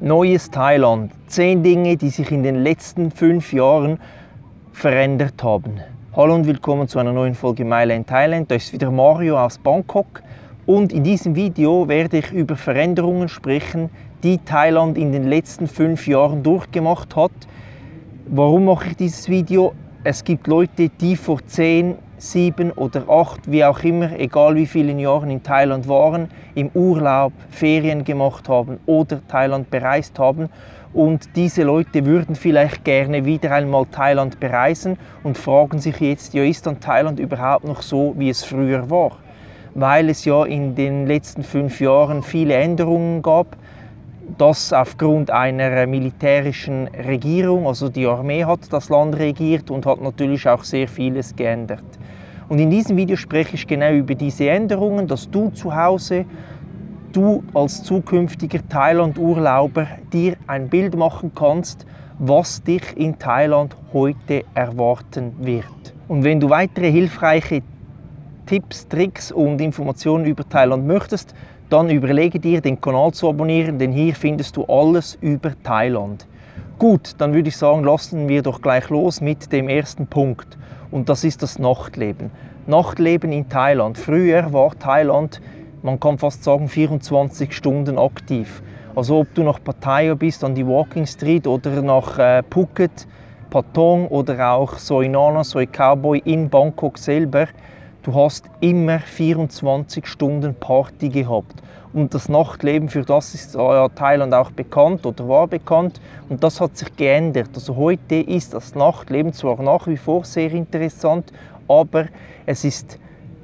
Neues Thailand. Zehn Dinge, die sich in den letzten fünf Jahren verändert haben. Hallo und willkommen zu einer neuen Folge Mailand Thailand. Da ist wieder Mario aus Bangkok und in diesem Video werde ich über Veränderungen sprechen, die Thailand in den letzten fünf Jahren durchgemacht hat. Warum mache ich dieses Video? Es gibt Leute, die vor zehn sieben oder acht, wie auch immer, egal wie vielen Jahren in Thailand waren, im Urlaub Ferien gemacht haben oder Thailand bereist haben. Und diese Leute würden vielleicht gerne wieder einmal Thailand bereisen und fragen sich jetzt, ja, ist dann Thailand überhaupt noch so, wie es früher war? Weil es ja in den letzten fünf Jahren viele Änderungen gab, das aufgrund einer militärischen Regierung, also die Armee hat das Land regiert und hat natürlich auch sehr vieles geändert. Und in diesem Video spreche ich genau über diese Änderungen, dass du zu Hause, du als zukünftiger Thailand-Urlauber dir ein Bild machen kannst, was dich in Thailand heute erwarten wird. Und wenn du weitere hilfreiche Tipps, Tricks und Informationen über Thailand möchtest, dann überlege dir, den Kanal zu abonnieren, denn hier findest du alles über Thailand. Gut, dann würde ich sagen, lassen wir doch gleich los mit dem ersten Punkt und das ist das Nachtleben. Nachtleben in Thailand. Früher war Thailand, man kann fast sagen, 24 Stunden aktiv. Also ob du nach Pattaya bist, an die Walking Street oder nach äh, Phuket, Patong oder auch Soi Nana, Soi Cowboy in Bangkok selber, du hast immer 24 Stunden Party gehabt. Und das Nachtleben, für das ist ja Thailand auch bekannt oder war bekannt. Und das hat sich geändert. Also heute ist das Nachtleben zwar nach wie vor sehr interessant, aber es ist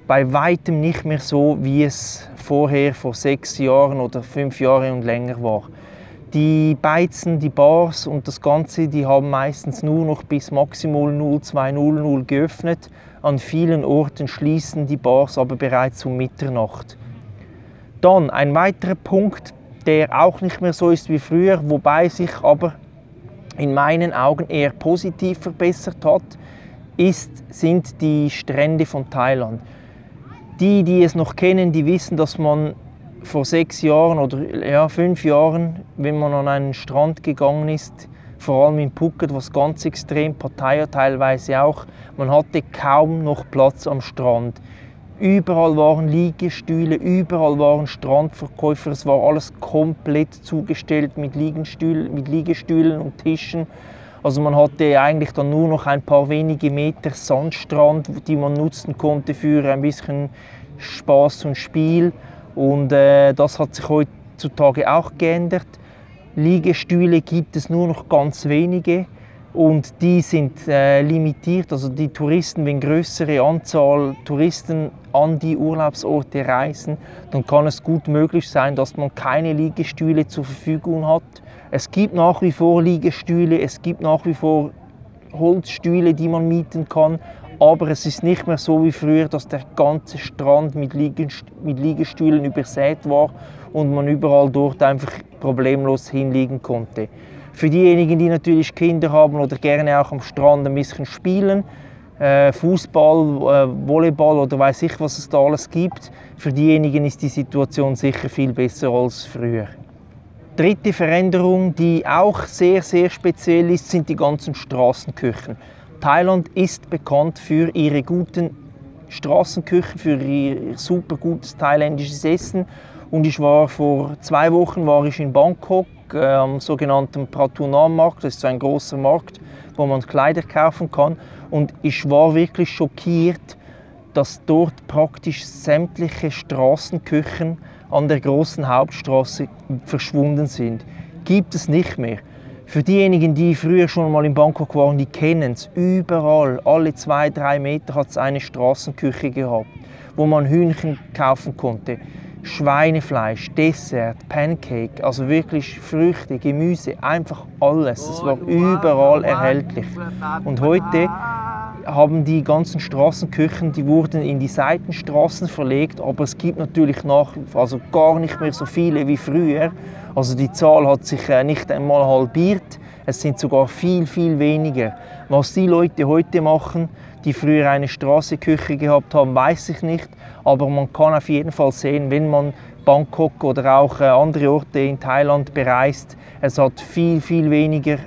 bei weitem nicht mehr so, wie es vorher vor sechs Jahren oder fünf Jahren und länger war. Die Beizen, die Bars und das Ganze, die haben meistens nur noch bis maximal 0200 geöffnet. An vielen Orten schließen die Bars aber bereits um Mitternacht. Dann ein weiterer Punkt, der auch nicht mehr so ist wie früher, wobei sich aber in meinen Augen eher positiv verbessert hat, ist, sind die Strände von Thailand. Die, die es noch kennen, die wissen, dass man vor sechs Jahren oder ja, fünf Jahren, wenn man an einen Strand gegangen ist, vor allem in Phuket, was ganz extrem, Pattaya teilweise auch, man hatte kaum noch Platz am Strand. Überall waren Liegestühle, überall waren Strandverkäufer, es war alles komplett zugestellt mit Liegestühlen, mit Liegestühlen und Tischen. Also man hatte eigentlich dann nur noch ein paar wenige Meter Sandstrand, die man nutzen konnte für ein bisschen Spaß und Spiel. Und äh, das hat sich heutzutage auch geändert. Liegestühle gibt es nur noch ganz wenige und die sind äh, limitiert. Also die Touristen, wenn größere Anzahl Touristen an die Urlaubsorte reisen, dann kann es gut möglich sein, dass man keine Liegestühle zur Verfügung hat. Es gibt nach wie vor Liegestühle, es gibt nach wie vor Holzstühle, die man mieten kann, aber es ist nicht mehr so wie früher, dass der ganze Strand mit, Liegestühlen übersät war und man überall dort einfach problemlos hinliegen konnte. Für diejenigen, die natürlich Kinder haben oder gerne auch am Strand ein bisschen spielen, äh, Fußball, äh, Volleyball oder weiß ich, was es da alles gibt, für diejenigen ist die Situation sicher viel besser als früher. Dritte Veränderung, die auch sehr, sehr speziell ist, sind die ganzen Straßenküchen. Thailand ist bekannt für ihre guten Straßenküchen, für ihr super gutes thailändisches Essen. Und ich war vor zwei Wochen war ich in Bangkok am sogenannten Pratunam-Markt. Das ist so ein großer Markt, wo man Kleider kaufen kann. Und ich war wirklich schockiert, dass dort praktisch sämtliche Straßenküchen an der großen Hauptstraße verschwunden sind. Gibt es nicht mehr. Für diejenigen, die früher schon mal in Bangkok waren, die kennen es. Überall, alle zwei, drei Meter hat es eine Straßenküche gehabt, wo man Hühnchen kaufen konnte. Schweinefleisch, Dessert, Pancake, also wirklich Früchte, Gemüse, einfach alles. Es war überall erhältlich. Und heute haben die ganzen Straßenküchen, die wurden in die Seitenstraßen verlegt, aber es gibt natürlich nach, also gar nicht mehr so viele wie früher. Also die Zahl hat sich äh, nicht einmal halbiert, es sind sogar viel, viel weniger. Was die Leute heute machen, die früher eine Straßenküche gehabt haben, weiß ich nicht, aber man kann auf jeden Fall sehen, wenn man Bangkok oder auch äh, andere Orte in Thailand bereist. Es hat viel, viel weniger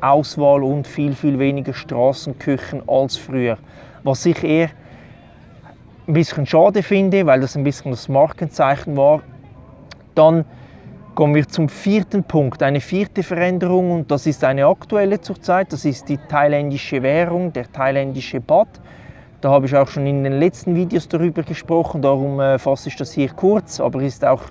Auswahl und viel, viel weniger Straßenküchen als früher. Was ich eher ein bisschen schade finde, weil das ein bisschen das Markenzeichen war. Dann kommen wir zum vierten Punkt, eine vierte Veränderung und das ist eine aktuelle zurzeit. Das ist die thailändische Währung, der thailändische Baht. Da habe ich auch schon in den letzten Videos darüber gesprochen, darum äh, fasse ich das hier kurz, aber ist auch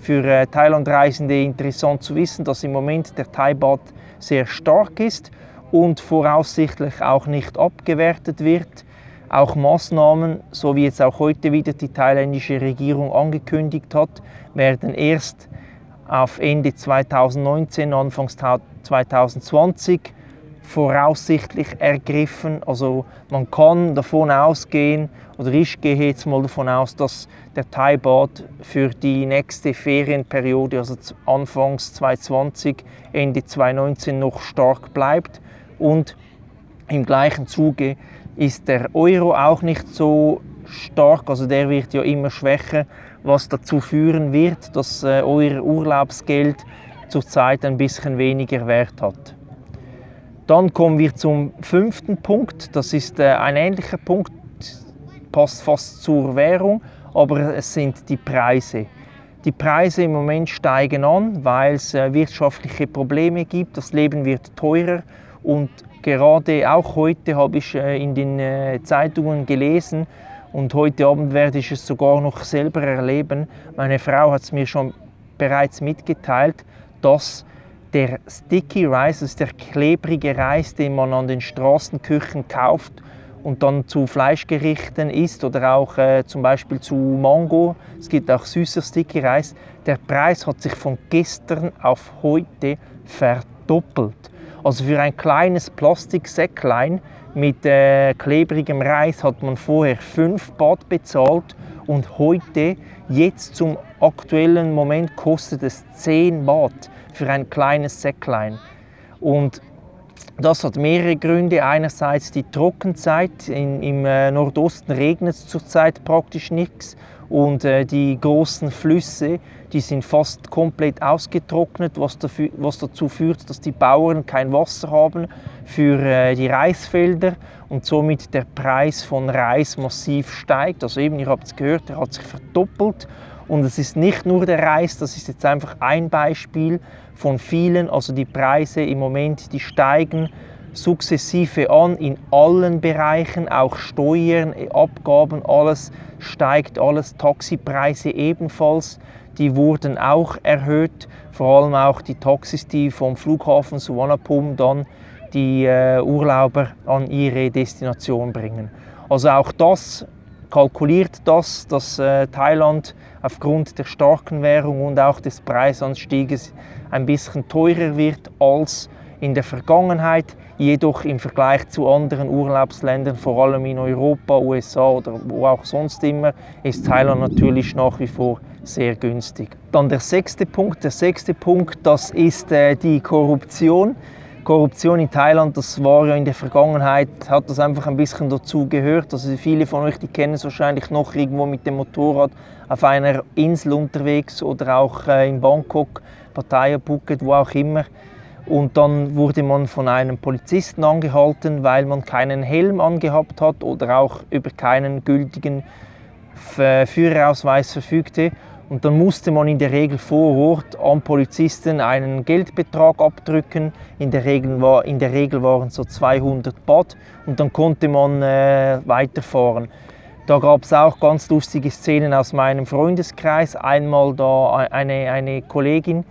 für äh, Thailand-Reisende interessant zu wissen, dass im Moment der Thai-Baht sehr stark ist und voraussichtlich auch nicht abgewertet wird. Auch Maßnahmen, so wie jetzt auch heute wieder die thailändische Regierung angekündigt hat, werden erst auf Ende 2019, Anfangs 2020 voraussichtlich ergriffen. Also man kann davon ausgehen, oder ich gehe jetzt mal davon aus, dass der Thai-Baht für die nächste Ferienperiode, also Anfangs 2020, Ende 2019 noch stark bleibt. Und im gleichen Zuge ist der Euro auch nicht so stark, also der wird ja immer schwächer, was dazu führen wird, dass äh, euer Urlaubsgeld zurzeit ein bisschen weniger Wert hat. Dann kommen wir zum fünften Punkt. Das ist äh, ein ähnlicher Punkt, passt fast zur Währung, aber es sind die Preise. Die Preise im Moment steigen an, weil es äh, wirtschaftliche Probleme gibt. Das Leben wird teurer und gerade auch heute habe ich äh, in den äh, Zeitungen gelesen und heute Abend werde ich es sogar noch selber erleben. Meine Frau hat es mir schon bereits mitgeteilt, dass der Sticky Rice, das ist der klebrige Reis, den man an den Straßenküchen kauft und dann zu Fleischgerichten isst oder auch äh, zum Beispiel zu Mango. Es gibt auch süßer Sticky Reis. Der Preis hat sich von gestern auf heute verdoppelt. Also für ein kleines Plastiksäcklein mit äh, klebrigem Reis hat man vorher 5 Baht bezahlt und heute, jetzt zum aktuellen Moment, kostet es 10 Baht für ein kleines Säcklein. Und das hat mehrere Gründe. Einerseits die Trockenzeit. In, Im äh, Nordosten regnet es zurzeit praktisch nichts. Und äh, die großen Flüsse, die sind fast komplett ausgetrocknet, was, dafür, was dazu führt, dass die Bauern kein Wasser haben für äh, die Reisfelder und somit der Preis von Reis massiv steigt. Also eben, ihr habt es gehört, er hat sich verdoppelt. Und es ist nicht nur der Reis, das ist jetzt einfach ein Beispiel von vielen. Also die Preise im Moment, die steigen sukzessive an in allen Bereichen, auch Steuern, Abgaben, alles steigt, alles Taxipreise ebenfalls. Die wurden auch erhöht, vor allem auch die Taxis, die vom Flughafen Suvarnabhumi dann die äh, Urlauber an ihre Destination bringen. Also auch das kalkuliert das, dass äh, Thailand aufgrund der starken Währung und auch des Preisanstieges ein bisschen teurer wird als in der Vergangenheit. Jedoch im Vergleich zu anderen Urlaubsländern, vor allem in Europa, USA oder wo auch sonst immer, ist Thailand natürlich nach wie vor sehr günstig. Dann der sechste Punkt. Der sechste Punkt, das ist äh, die Korruption. Korruption in Thailand, das war ja in der Vergangenheit, hat das einfach ein bisschen dazu gehört. Also viele von euch, die kennen es wahrscheinlich noch irgendwo mit dem Motorrad auf einer Insel unterwegs oder auch äh, in Bangkok, Pattaya Phuket, wo auch immer. Und dann wurde man von einem Polizisten angehalten, weil man keinen Helm angehabt hat oder auch über keinen gültigen Führerausweis verfügte. Und dann musste man in der Regel vor Ort am Polizisten einen Geldbetrag abdrücken. In der Regel, war, in der Regel waren es so 200 Baht und dann konnte man äh, weiterfahren. Da gab es auch ganz lustige Szenen aus meinem Freundeskreis. Einmal da eine, eine Kollegin,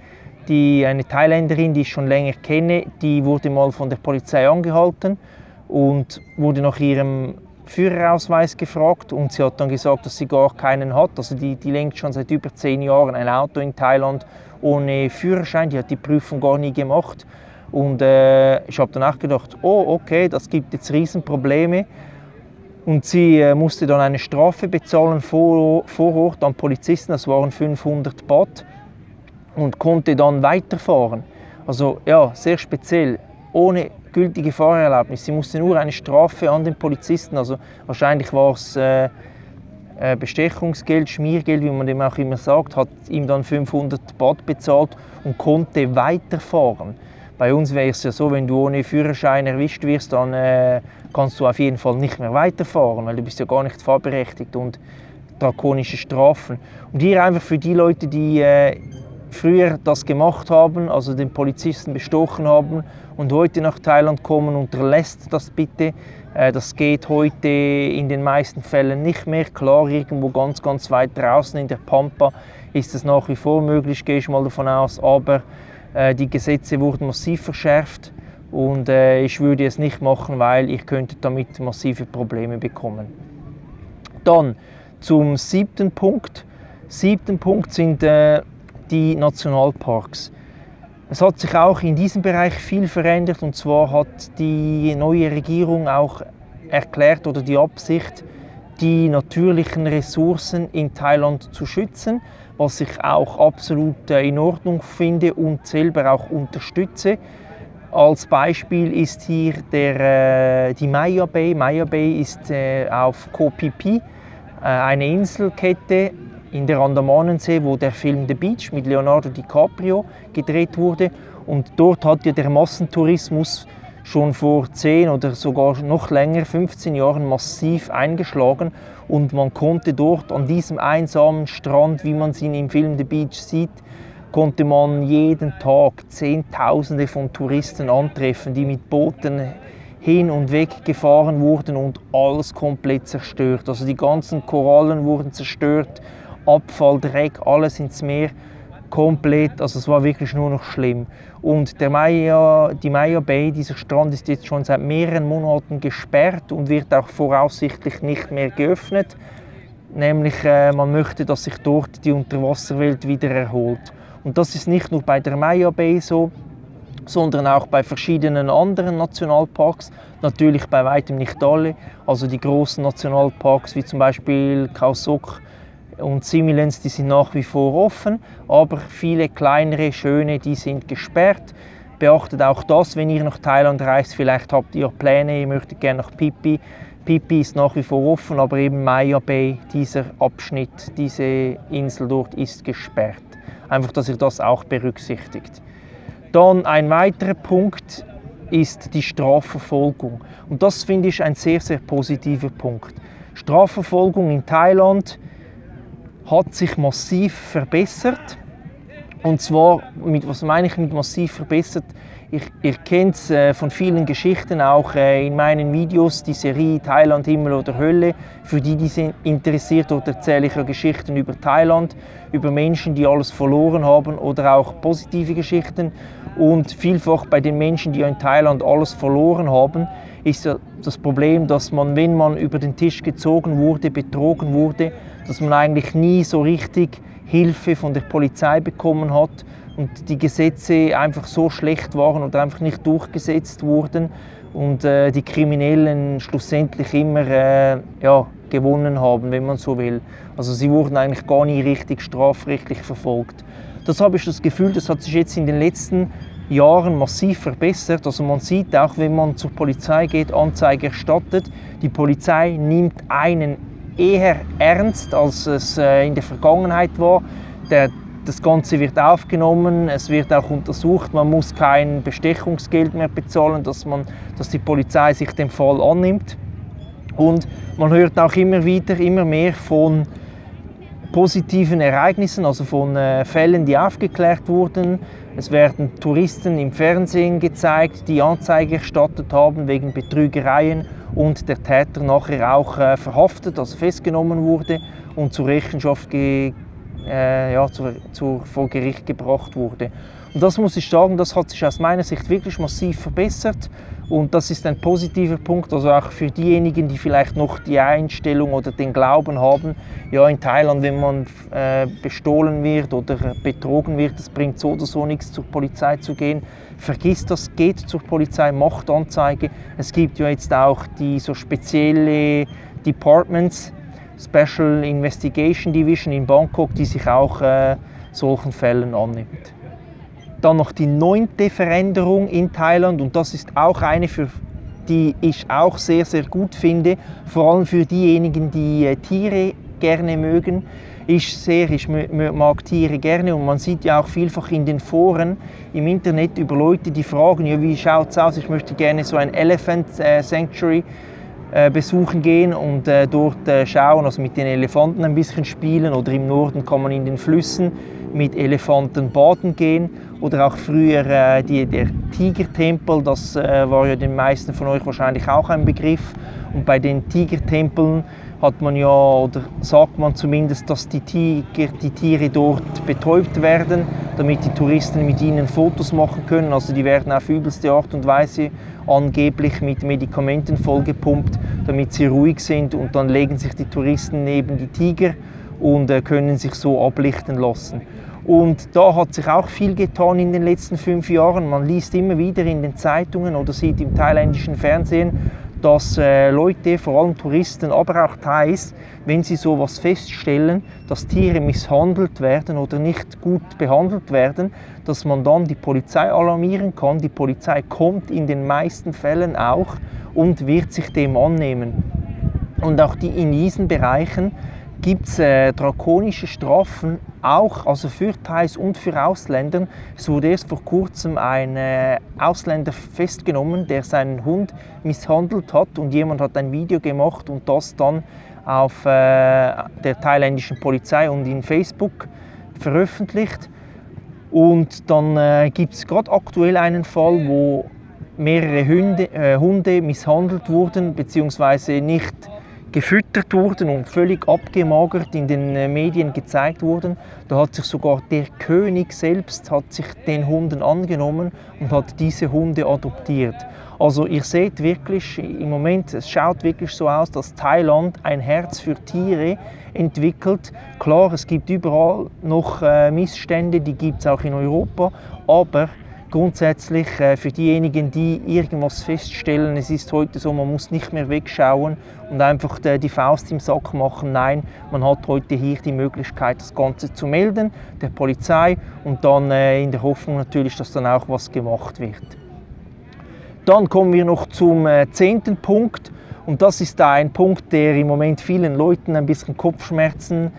die, eine Thailänderin, die ich schon länger kenne, die wurde mal von der Polizei angehalten und wurde nach ihrem Führerausweis gefragt und sie hat dann gesagt, dass sie gar keinen hat. Also die, die lenkt schon seit über zehn Jahren ein Auto in Thailand ohne Führerschein. Die hat die Prüfung gar nie gemacht. Und äh, ich habe dann auch gedacht, oh okay, das gibt jetzt Riesenprobleme. Und sie äh, musste dann eine Strafe bezahlen vor, vor Ort am Polizisten, das waren 500 Baht, und konnte dann weiterfahren. Also ja, sehr speziell, ohne gültige Fahrerlaubnis. Sie musste nur eine Strafe an den Polizisten, also wahrscheinlich war es äh, äh, Bestechungsgeld, Schmiergeld, wie man dem auch immer sagt, hat ihm dann 500 Baht bezahlt und konnte weiterfahren. Bei uns wäre es ja so, wenn du ohne Führerschein erwischt wirst, dann äh, kannst du auf jeden Fall nicht mehr weiterfahren, weil du bist ja gar nicht fahrberechtigt und drakonische Strafen. Und hier einfach für die Leute, die äh, früher das gemacht haben, also den Polizisten bestochen haben und heute nach Thailand kommen, unterlässt das bitte. Äh, das geht heute in den meisten Fällen nicht mehr. Klar, irgendwo ganz, ganz weit draußen in der Pampa ist es nach wie vor möglich, gehe ich mal davon aus, aber äh, die Gesetze wurden massiv verschärft und äh, ich würde es nicht machen, weil ich könnte damit massive Probleme bekommen. Dann zum siebten Punkt. Siebten Punkt sind die Nationalparks. Es hat sich auch in diesem Bereich viel verändert und zwar hat die neue Regierung auch erklärt oder die Absicht, die natürlichen Ressourcen in Thailand zu schützen, was ich auch absolut äh, in Ordnung finde und selber auch unterstütze. Als Beispiel ist hier der, äh, die Maya Bay. Maya Bay ist äh, auf Koh Phi Phi, eine Inselkette in der Andamanensee, wo der Film The Beach mit Leonardo DiCaprio gedreht wurde. Und dort hat ja der Massentourismus schon vor 10 oder sogar noch länger, 15 Jahren massiv eingeschlagen und man konnte dort an diesem einsamen Strand, wie man ihn im Film The Beach sieht, konnte man jeden Tag Zehntausende von Touristen antreffen, die mit Booten hin und weg gefahren wurden und alles komplett zerstört. Also die ganzen Korallen wurden zerstört, Abfall, Dreck, alles ins Meer komplett, also es war wirklich nur noch schlimm. Und der Maya, die Maya Bay, dieser Strand ist jetzt schon seit mehreren Monaten gesperrt und wird auch voraussichtlich nicht mehr geöffnet. Nämlich äh, man möchte, dass sich dort die Unterwasserwelt wieder erholt. Und das ist nicht nur bei der Maya Bay so, sondern auch bei verschiedenen anderen Nationalparks. Natürlich bei weitem nicht alle. Also die großen Nationalparks wie zum Beispiel Khao Sok und Similens, die sind nach wie vor offen, aber viele kleinere, schöne, die sind gesperrt. Beachtet auch das, wenn ihr nach Thailand reist, vielleicht habt ihr Pläne, ihr möchtet gerne nach Pipi. Pipi ist nach wie vor offen, aber eben Maya Bay, dieser Abschnitt, diese Insel dort ist gesperrt. Einfach, dass ihr das auch berücksichtigt. Dann ein weiterer Punkt ist die Strafverfolgung. Und das finde ich ein sehr, sehr positiver Punkt. Strafverfolgung in Thailand hat sich massiv verbessert. Und zwar, mit, was meine ich mit massiv verbessert? Ich, ihr kennt es äh, von vielen Geschichten, auch äh, in meinen Videos, die Serie Thailand, Himmel oder Hölle. Für die, die sind interessiert, dort erzähle ich ja Geschichten über Thailand, über Menschen, die alles verloren haben oder auch positive Geschichten. Und vielfach bei den Menschen, die in Thailand alles verloren haben, ist das Problem, dass man, wenn man über den Tisch gezogen wurde, betrogen wurde, dass man eigentlich nie so richtig Hilfe von der Polizei bekommen hat und die Gesetze einfach so schlecht waren oder einfach nicht durchgesetzt wurden und äh, die Kriminellen schlussendlich immer äh, ja, gewonnen haben, wenn man so will. Also sie wurden eigentlich gar nie richtig strafrechtlich verfolgt. Das habe ich das Gefühl, das hat sich jetzt in den letzten Jahren massiv verbessert. Also man sieht auch, wenn man zur Polizei geht, Anzeige erstattet, die Polizei nimmt einen eher ernst, als es äh, in der Vergangenheit war. Der, das Ganze wird aufgenommen, es wird auch untersucht, man muss kein Bestechungsgeld mehr bezahlen, dass, man, dass die Polizei sich dem Fall annimmt. Und man hört auch immer wieder, immer mehr von positiven Ereignissen, also von äh, Fällen, die aufgeklärt wurden. Es werden Touristen im Fernsehen gezeigt, die Anzeige erstattet haben wegen Betrügereien und der Täter nachher auch äh, verhaftet, also festgenommen wurde und zur Rechenschaft ge, äh, ja, zur, zur, vor Gericht gebracht wurde. Und das muss ich sagen, das hat sich aus meiner Sicht wirklich massiv verbessert und das ist ein positiver Punkt, also auch für diejenigen, die vielleicht noch die Einstellung oder den Glauben haben, ja in Thailand, wenn man äh, bestohlen wird oder betrogen wird, das bringt so oder so nichts, zur Polizei zu gehen. Vergiss das, geht zur Polizei, macht Anzeige. Es gibt ja jetzt auch die so spezielle Departments, Special Investigation Division in Bangkok, die sich auch äh, solchen Fällen annimmt. Dann noch die neunte Veränderung in Thailand und das ist auch eine, für die ich auch sehr, sehr gut finde, vor allem für diejenigen, die äh, Tiere gerne mögen. Ich sehr, ich mag Tiere gerne und man sieht ja auch vielfach in den Foren im Internet über Leute, die fragen, ja, wie schaut es aus, ich möchte gerne so ein Elephant äh, Sanctuary besuchen gehen und äh, dort äh, schauen, also mit den Elefanten ein bisschen spielen oder im Norden kann man in den Flüssen mit Elefanten baden gehen oder auch früher äh, die, der Tigertempel, das äh, war ja den meisten von euch wahrscheinlich auch ein Begriff. Und bei den Tigertempeln hat man ja oder sagt man zumindest, dass die, Tiger, die Tiere dort betäubt werden, damit die Touristen mit ihnen Fotos machen können. Also die werden auf übelste Art und Weise angeblich mit Medikamenten vollgepumpt, damit sie ruhig sind und dann legen sich die Touristen neben die Tiger und äh, können sich so ablichten lassen. Und da hat sich auch viel getan in den letzten fünf Jahren. Man liest immer wieder in den Zeitungen oder sieht im thailändischen Fernsehen, dass äh, Leute, vor allem Touristen, aber auch Thais, wenn sie sowas feststellen, dass Tiere misshandelt werden oder nicht gut behandelt werden, dass man dann die Polizei alarmieren kann. Die Polizei kommt in den meisten Fällen auch und wird sich dem annehmen. Und auch die in diesen Bereichen gibt es äh, drakonische Strafen, auch also für Thais und für Ausländer. Es wurde erst vor kurzem ein äh, Ausländer festgenommen, der seinen Hund misshandelt hat und jemand hat ein Video gemacht und das dann auf äh, der thailändischen Polizei und in Facebook veröffentlicht. Und dann äh, gibt es gerade aktuell einen Fall, wo mehrere Hunde, äh, Hunde misshandelt wurden bzw. nicht gefüttert wurden und völlig abgemagert in den äh, Medien gezeigt wurden. Da hat sich sogar der König selbst hat sich den Hunden angenommen und hat diese Hunde adoptiert. Also ihr seht wirklich im Moment, es schaut wirklich so aus, dass Thailand ein Herz für Tiere entwickelt. Klar, es gibt überall noch äh, Missstände, die gibt es auch in Europa, aber grundsätzlich äh, für diejenigen, die irgendwas feststellen, es ist heute so, man muss nicht mehr wegschauen und einfach äh, die Faust im Sack machen. Nein, man hat heute hier die Möglichkeit, das Ganze zu melden der Polizei und dann äh, in der Hoffnung natürlich, dass dann auch was gemacht wird. Dann kommen wir noch zum zehnten Punkt und das ist ein Punkt, der im Moment vielen Leuten ein bisschen Kopfschmerzen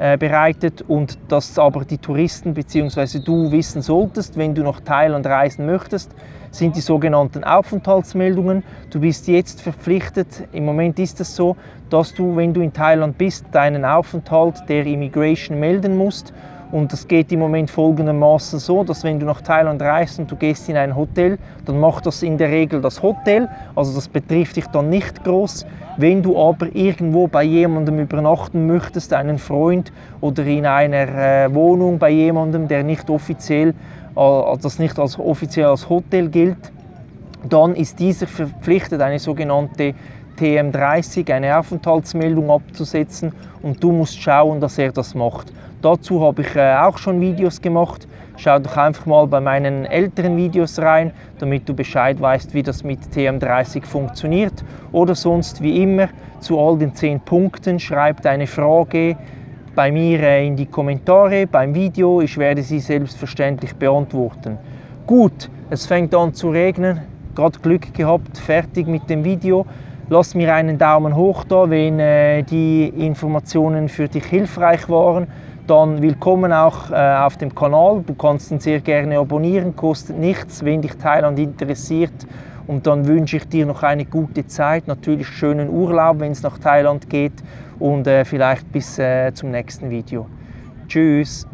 äh, bereitet und das aber die Touristen bzw. du wissen solltest, wenn du nach Thailand reisen möchtest, sind die sogenannten Aufenthaltsmeldungen. Du bist jetzt verpflichtet, im Moment ist es so, dass du, wenn du in Thailand bist, deinen Aufenthalt der Immigration melden musst und das geht im Moment folgendermaßen so, dass wenn du nach Thailand reist und du gehst in ein Hotel, dann macht das in der Regel das Hotel. Also das betrifft dich dann nicht groß. Wenn du aber irgendwo bei jemandem übernachten möchtest, einen Freund oder in einer äh, Wohnung bei jemandem, der nicht offiziell, äh, das nicht als offiziell als Hotel gilt, dann ist dieser verpflichtet, eine sogenannte TM30, eine Aufenthaltsmeldung abzusetzen und du musst schauen, dass er das macht. Dazu habe ich äh, auch schon Videos gemacht. Schau doch einfach mal bei meinen älteren Videos rein, damit du Bescheid weißt, wie das mit TM30 funktioniert. Oder sonst wie immer zu all den 10 Punkten schreib deine Frage bei mir äh, in die Kommentare beim Video. Ich werde sie selbstverständlich beantworten. Gut, es fängt an zu regnen. Gerade Glück gehabt, fertig mit dem Video. Lass mir einen Daumen hoch da, wenn äh, die Informationen für dich hilfreich waren dann willkommen auch äh, auf dem Kanal. Du kannst ihn sehr gerne abonnieren, kostet nichts, wenn dich Thailand interessiert. Und dann wünsche ich dir noch eine gute Zeit, natürlich schönen Urlaub, wenn es nach Thailand geht und äh, vielleicht bis äh, zum nächsten Video. Tschüss!